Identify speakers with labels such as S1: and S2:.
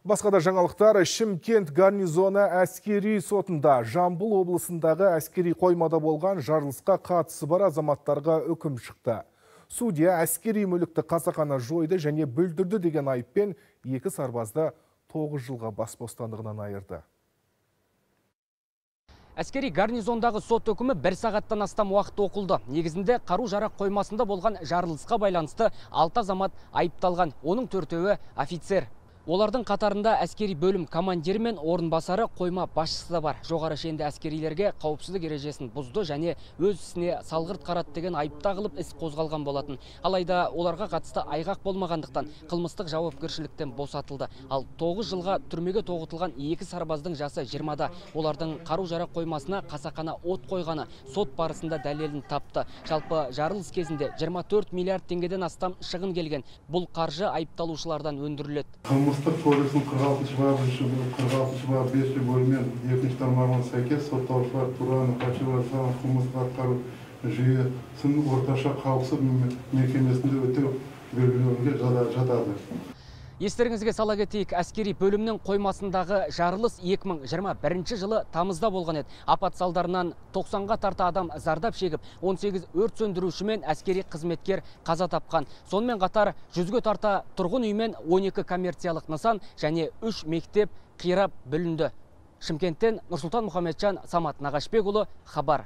S1: Басқа да жаңалықтар Шымкент гарнизоны әскери сотында Жамбыл облысындағы әскери қоймада болған жарылысқа қатысы бар азаматтарға үкім шықты. Судья әскери мүлікті қасақана жойды және бүлдірді деген айыппен екі сарбазды 9 жылға бас бостандығынан айырды.
S2: Әскери гарнизондағы сот үкімі бір сағаттан астам уақыт оқылды. Негізінде қару жарақ қоймасында болған жарылысқа байланысты алты азамат айыпталған. Оның төртеуі офицер. Олардың қатарында әскери бөлім командирі мен орынбасары қойма басшысы да бар. Жоғары шенді әскерилерге қауіпсіздік ережесін бұзды және өз ісіне салғырт қарат деген айып тағылып іс қозғалған болатын. Алайда оларға қатысты айғақ болмағандықтан қылмыстық жауапкершіліктен босатылды. Ал 9 жылға түрмеге тоғытылған екі сарбаздың жасы 20-да. Олардың қару жарақ қоймасына қасақана от қойғаны сот барысында дәлелін тапты. Жалпы жарылыс кезінде 24 миллиард теңгеден астам шығын келген. Бұл қаржы айыпталушылардан өндіріледі
S3: қылмыстық кодекстің қырық алтыншы бабы қырық алтыншы бабы бесінші бөліммен екінші тармағына сәйкес сотталушылар тураны салған қылмыстық атқару жүйесін орташа қауіпсіз мекемесінде өтеу белгіленуге жатады.
S2: Естеріңізге сала кетейік, әскери бөлімнің қоймасындағы жарылыс 2021 жылы тамызда болған еді. Апат салдарынан 90-ға тарта адам зардап шегіп, 18 өрт сөндіруші мен әскери қызметкер қаза тапқан. Сонымен қатар жүзге тарта тұрғын үй мен 12 коммерциялық нысан және 3 мектеп қирап бүлінді. Шымкенттен Нұрсұлтан Мұхамеджан Самат Нағашбекұлы хабар.